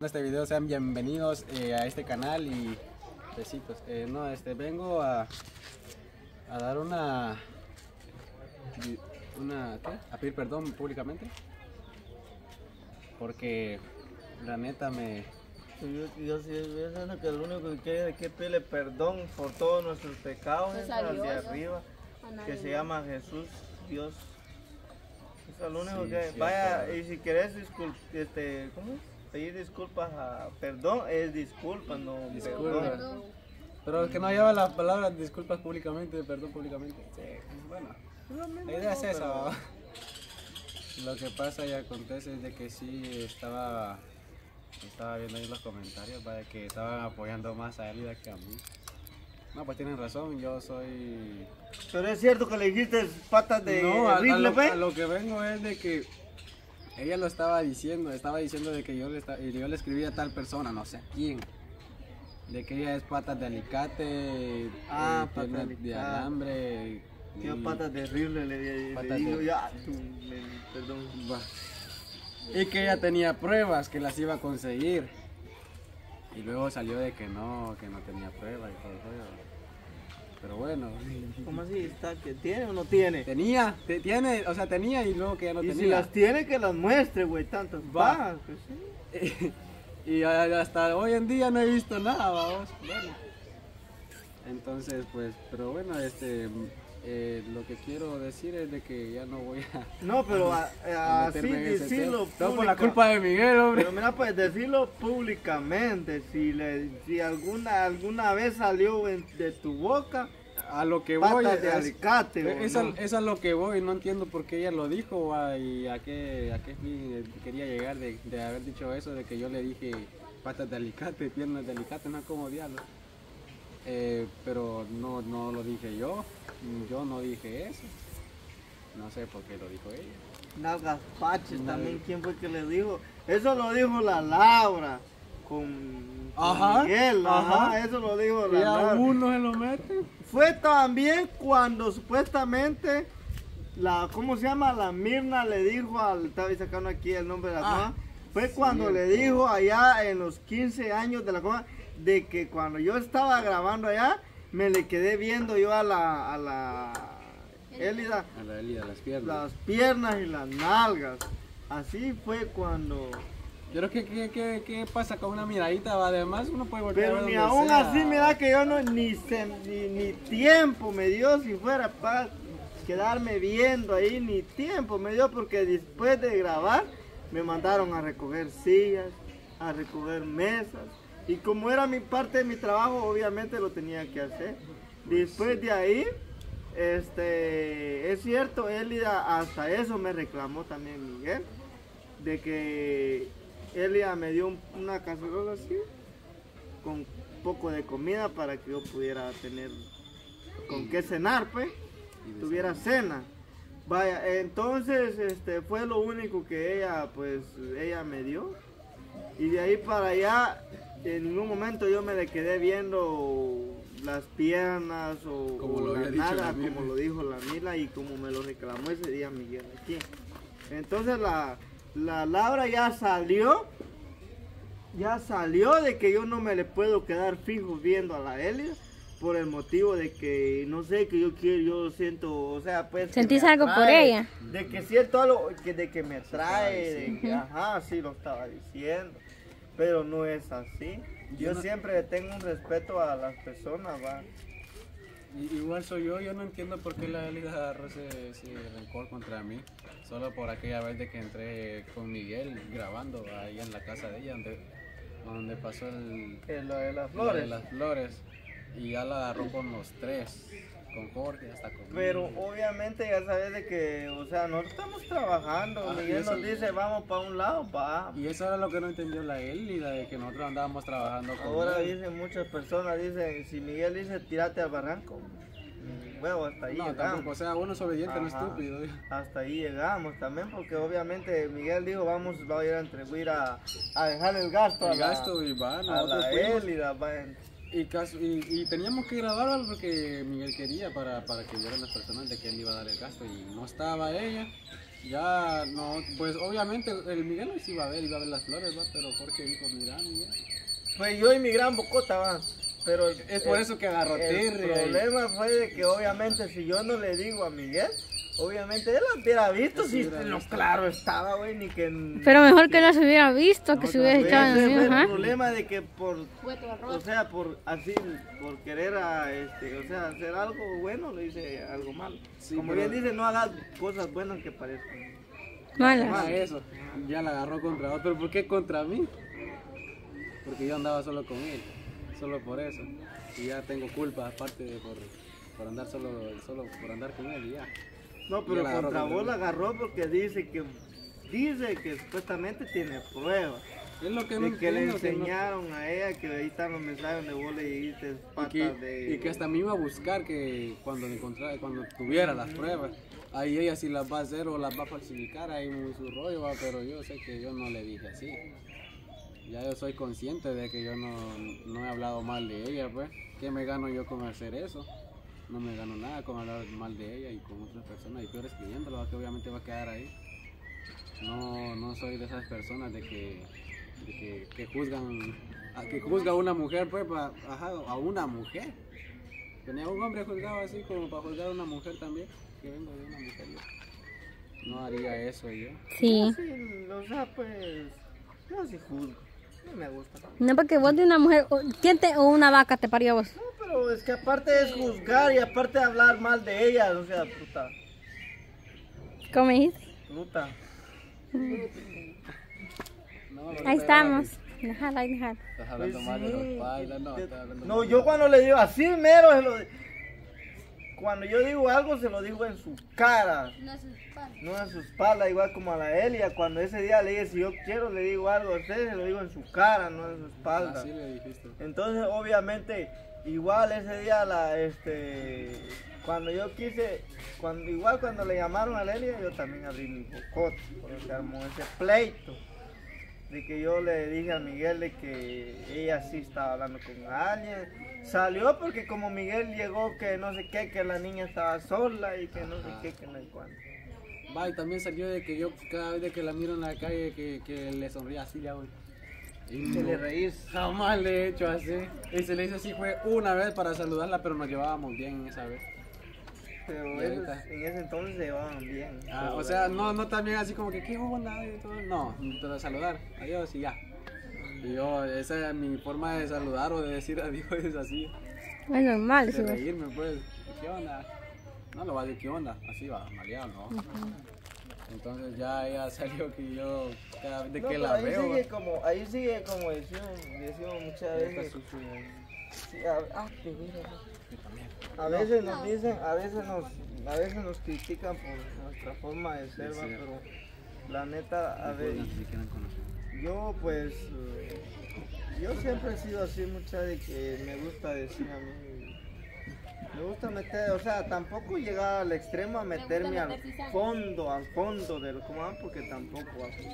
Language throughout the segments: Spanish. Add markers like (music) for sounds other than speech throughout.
En este video sean bienvenidos eh, a este canal y besitos. Eh, no, este vengo a, a dar una una ¿qué? a pedir perdón públicamente porque la neta me Yo, yo yo siento que lo único que quiere es que pedirle perdón por todos nuestros pecados Pues de Dios, ¿no? arriba, que se llama Jesús, Dios. Eso es lo único Sí, que... cierto. Vaya, y si querés discul este, ¿cómo? es? Pedir disculpas a... Perdón es disculpa, no Disculpa. perdón. pero que no lleva la palabra disculpas públicamente perdón públicamente sí, bueno la idea es esa lo que pasa y acontece es de que sí estaba estaba viendo ahí los comentarios para que estaban apoyando más a Elida que a mí no pues tienen razón yo soy Pero es cierto que le dijiste patas de no, a, a lo, pues. a lo que vengo es de que ella lo estaba diciendo, estaba diciendo de que yo le, yo le escribí a tal persona, no sé quién, de que ella es patas de alicate, Ah, eh, patas de alambre. Y- patas de rifle le, Patas le digo, de- ya, tú, perdón. Y que ella tenía pruebas que las iba a conseguir. Y luego salió de que no, que no tenía pruebas y todo rollo. Pero bueno, ¿Cómo así está? ¿Que tiene o no tiene? tenía, te- tiene, o sea, tenía y luego que ya no y si tenía. las tiene, que las muestre, güey, tantas Va. pues sí. (laughs) y hasta hoy en día no he visto nada, vamos. Bueno. Entonces, pues, pero bueno, este, eh, lo que quiero decir es de que ya no voy a, (laughs) No, pero (laughs) a- a a- así decirlo. Todo por la culpa de Miguel, hombre. Pero mira, pues decirlo públicamente, si le, si alguna alguna vez salió en- de tu boca A lo que voy patas de es- alicate, es, a, no. es a lo que voy, no entiendo por qué ella lo dijo ah, y a qué, a qué fin quería llegar de, de haber dicho eso, de que yo le dije patas de alicate, piernas de alicate, no como diablo. Eh, pero no, no lo dije yo, yo no dije eso. No sé por qué lo dijo ella. Nalgas paches Nalgas. también, ¿quién fue que le dijo? Eso lo dijo la Laura con, con Ajá, Miguel, ajá, ajá. eso lo dijo la Y Laura. uno se lo mete. Fue también cuando supuestamente la, ¿cómo se llama? La Mirna le dijo al, estaba sacando aquí el nombre de la Ah, coma, fue cuando le dijo allá en los 15 años de la coma, de que cuando yo estaba grabando allá, me le quedé viendo yo a la, a la Elida, A la Elida, las piernas. las piernas y las nalgas. Así fue cuando... Yo creo que, que, que, que pasa con una miradita, va, además uno puede volver a Pero ver ni aún sea. así, mira que yo no, ni, se- ni, ni tiempo me dio si fuera para quedarme viendo ahí, ni tiempo me dio porque después de grabar me mandaron a recoger sillas, a recoger mesas. Y como era mi parte de mi trabajo, obviamente lo tenía que hacer. Después de ahí, este, es cierto, Elida hasta eso me reclamó también Miguel, de que Elida me dio un- una cacerola así, con poco de comida para que yo pudiera tener con qué cenar, pues, tuviera cena. Vaya, entonces este fue lo único que ella pues ella me dio. Y de ahí para allá en ningún momento yo me le quedé viendo las piernas o, Como o lo la había dicho nalga, la Mila. como lo dijo la Mila y como me lo reclamó ese día Miguel aquí. Entonces la, la Laura ya salió ya salió de que yo no me le puedo quedar fijo viendo a la Elia por el motivo de que no sé que yo quiero yo siento o sea pues ¿Sentís algo por ella? de que siento algo que de que me atrae de que, ajá sí lo estaba diciendo pero no es así Yo yo no- siempre tengo un respeto a las personas va Igual soy yo, yo no entiendo por qué la Elida agarró ese, ese rencor contra mí. Solo por aquella vez de que entré con Miguel grabando ahí en la casa de ella, donde, donde pasó el, lo de las lo de flores las flores. Y ya la agarró con los tres, con Jorge, hasta Pero obviamente ya sabes de que, o sea, nosotros estamos trabajando. Ah, Miguel nos dice, vamos para un lado, va. Y eso era lo que no entendió la Elida, de que nosotros andábamos trabajando con Ahora él. dicen muchas personas, dicen, si Miguel dice, tírate al barranco. mm, Huevo, hasta ahí No, llegamos. tampoco, o sea, uno es obediente, no estúpido. Hasta ahí llegamos también, porque obviamente Miguel dijo, vamos, va a ir a entregar a, a dejar el gasto a El la, gasto y va, a la. Élida, va. Y, caso- y, y teníamos que grabar algo que Miguel quería para, para que vieran las personas de que él iba a dar el gasto y no estaba ella. Ya, no, pues obviamente el Miguel sí iba a ver, iba a ver las flores, ¿va? Pero Jorge dijo, mira, Miguel. Pues yo y mi gran bocota, va. Pero Es por eso que agarró el problema fue de que obviamente si yo no le digo a Miguel, obviamente él lo hubiera visto Sí, si lo visto. claro estaba, güey, ni que... Pero mejor que no se hubiera visto, que No, se hubiera no, echado en el el problema de que por, o sea, por así, por querer a, este, o sea, hacer algo bueno, le hice algo malo. Sí, Como pero- bien dice, no hagas cosas buenas que parezcan. Malas. Ah, eso. Ya la agarró contra otro. ¿Por qué contra mí? Porque yo andaba solo con él. Solo por eso. Y ya tengo culpa, aparte de por, por andar solo, solo por andar con él y ya. No, pero la agarró contra vos mí. la agarró porque dice que, dice que supuestamente tiene pruebas. Es lo que no De que le entiendo, que no- enseñaron a ella que ahí están los mensajes donde vos le dijiste y patas que, de... y que hasta me iba a buscar que cuando encontrara, cuando tuviera las pruebas. Ahí ella sí las va a hacer o las va a falsificar, ahí muy su rollo, va, pero yo sé que yo no le dije así. Ya yo soy consciente de que yo no, no he hablado mal de ella, pues. ¿Qué me gano yo con hacer eso? No me gano nada con hablar mal de ella y con otras personas, y peor escribiéndolo, que obviamente va a quedar ahí. No, no soy de esas personas de que, de que, que juzgan, a, que juzga a una mujer, pues, pa- ajá, a una mujer. Tenía un hombre juzgado así como para juzgar a una mujer también, que vengo de una mujer. yo. No haría eso yo. Sí. Sí, o sea, pues, yo sí juzgo. No me gusta. No porque vos de una mujer, ¿quién te, o una vaca te parió a vos? No, pero es que aparte es juzgar y aparte hablar mal de ella, o sea, puta, ¿Cómo dijiste? puta. No, Ahí estamos. Déjala, ahí, déjala. Estás hablando mal de sí. los espalda, no, estás hablando No, yo cuando le digo así mero, se lo- cuando yo digo algo se lo digo en su cara, no en su espalda, igual como a la Elia. Cuando ese día le dije, si yo quiero, le digo algo a usted, se lo digo en su cara, no en su espalda. Así le dijiste. Entonces, obviamente, igual ese día, la, este, cuando yo quise, cuando, igual cuando le llamaron a Lelia, yo también abrí mi bocote, porque se armó ese pleito. De que yo le dije a Miguel de que ella sí estaba hablando con alguien. Salió porque como Miguel llegó que no sé qué, que la niña estaba sola y que no sé qué, que no sé cuánto. Va, y también salió de que yo cada vez que la miro en la calle que, que le sonría así le hago. No, le reís. Jamás le he hecho así. Y se le hizo así fue una vez para saludarla, pero nos llevábamos bien esa vez. Pero esos- en ese entonces se llevaban bien. Ah, o sea, no, no también así como que qué onda y todo. No, pero saludar. Adiós y ya. Y yo, esa es mi forma de saludar o de decir (laughs) adiós es así. Es normal, sí, vos. reírme pues. ¿Qué onda? No lo va a decir qué onda. Así va, maleado, ¿no? Entonces ya ella salió que yo cada vez de No, que la ahí veo. sigue como, ahí sigue como decimos, decimos muchas veces. sí, a, ah, mira. A veces nos dicen, a veces nos, a veces nos critican por nuestra forma de ser, Sí, va, sí. pero la neta, a ver, yo pues, eh, yo siempre he sido así, mucha de que me gusta decir a mí, me gusta meter, o sea, tampoco llegar al extremo a meterme al fondo, al fondo del cómo van, porque tampoco.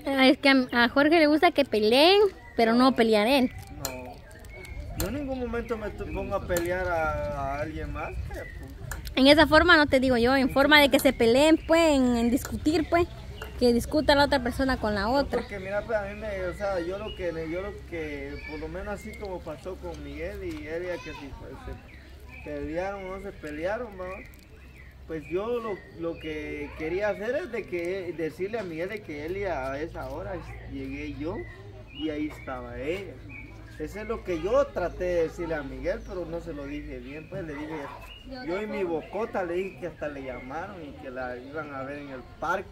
Ah, Es que a, a Jorge le gusta que peleen, pero no pelear él. No. Yo en ningún momento me pongo a pelear a, a alguien más. que, pues, En esa forma no te digo yo, en forma de que se peleen, pues, en, en discutir, pues, que discuta la otra persona con la otra. Porque mira, pues a mí me, o sea, yo lo que, yo lo que, por lo menos así como pasó con Miguel y Elia, que si pues, se pelearon o no se pelearon, ¿no? Pues yo lo, lo que quería hacer es de que decirle a Miguel de que Elia a esa hora llegué yo y ahí estaba ella. Eso es lo que yo traté de decirle a Miguel, pero no se lo dije bien, pues le dije, yo y mi bocota le dije que hasta le llamaron y que la iban a ver en el parque.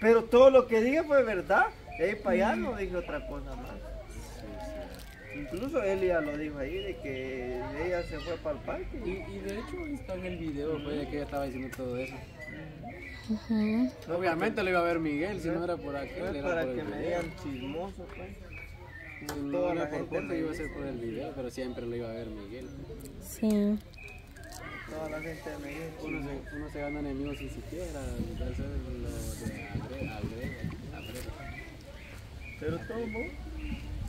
Pero todo lo que dije fue verdad. De ahí para allá no dije otra cosa más. Incluso Elia lo dijo ahí, de que ella se fue para el parque. Y, y de hecho ahí está en el video pues, de que ella estaba diciendo todo eso. Obviamente lo iba a ver Miguel, si no era por No aquel, es era para por que el me video. digan chismoso, pues. No toda era la por gente iba a ser por el video, pero siempre lo iba a ver Miguel. Sí. Toda la gente me dice Uno se, uno se gana enemigos sin siquiera lo de agrega, agrega, agrega. Pero todo, ¿no?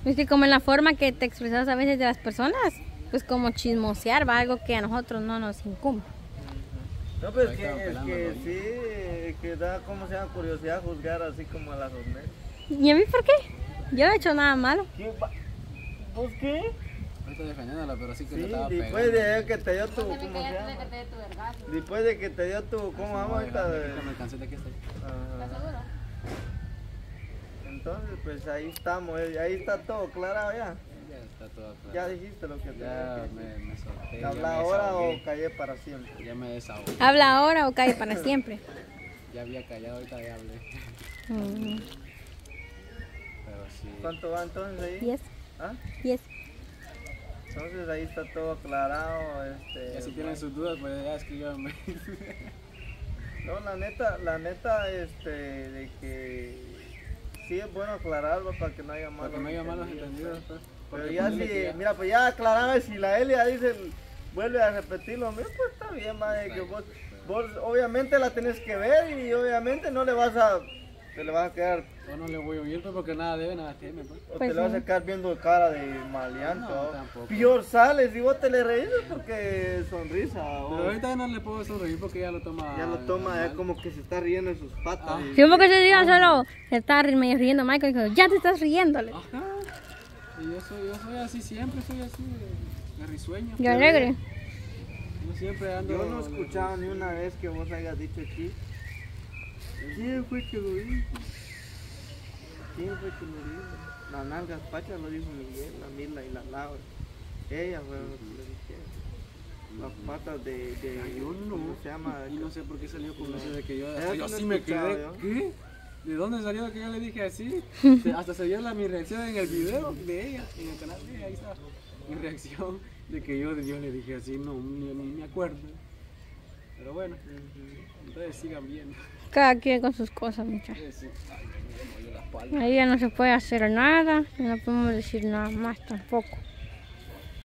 Es que como en la forma que te expresas a veces de las personas, pues como chismosear va algo que a nosotros no nos incumbe. No, pues es que, es que sí, es que da, como se llama, curiosidad juzgar así como a las horneras. ¿Y a mí por qué? Yo no he hecho nada malo. ¿Qué ¿Vos qué? No estoy defendiéndola, pero sí que Sí, estaba después de que te dio tu, ¿cómo se llama? Después de que te dio tu, ¿cómo vamos ahorita? déjame, cansé de que estoy. Ajá. Entonces, pues ahí estamos, eh, ahí está todo aclarado ya. Ya está todo claro. Ya dijiste lo que tenías Ya que me, me solté. decir. ya ¿Habla me ahora o callé para siempre? Ya me desahogué. Habla ahora o cae para siempre. (laughs) Ya había callado, ahorita ya hablé. Mm, Pero sí. ¿Cuánto va entonces ahí? Diez, ¿Ah? diez. Entonces ahí está todo aclarado. Este, Ya si tienen sus dudas, pues ya escríbanme. (laughs) No, la neta, la neta, este, de que sí es bueno aclararlo para que no haya malos Para que no haya malos entendidos. entendidos, pues. Pero Porque ya si, ya- mira, pues ya aclaraba, si la Elia dice, vuelve a repetir lo mismo, pues está bien, madre, que vos, vos obviamente la tenés que ver y obviamente no le vas a, te le vas a quedar, Yo no le voy a oír, pues, porque nada debe, nada teme, pues. o Pues te le vas sí. a quedar viendo cara de maleante, No, tampoco. Peor sales y vos te le reís porque sonrisa. Pero ahorita no le puedo sonreír porque ya lo toma. ya lo toma, ya normal. como que se está riendo en sus patas. Ah. y- poco se diga solo, se está medio riendo Michael y dijo, ya te estás riéndole. Ajá. Y yo soy, yo soy así siempre, soy así de, de risueño. Yo alegre. Yo siempre ando. Yo no he escuchado ni una vez que vos hayas dicho aquí. ¿Quién fue que lo dijo? ¿Quién fue que lo dijo? Las nalgas pachas lo dijo Miguel, la Mila y la Laura. Ellas fueron las que lo dijeron. Las patas de, de Ay, yo no. ¿cómo se llama? Y (laughs) no sé por qué salió con eso de que yo. Eso yo no sí he me quedé. yo. ¿Qué? ¿De dónde salió que yo le dije así? (laughs) Hasta se vio la, mi reacción en el video de ella, en el canal de ella, ahí está. Mi reacción de que yo, yo le dije así, no, ni, ni me acuerdo. Pero bueno, entonces sigan viendo. Cada quien con sus cosas, muchachos. Ahí ya no se puede hacer nada, no podemos decir nada más tampoco.